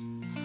Mm-hmm.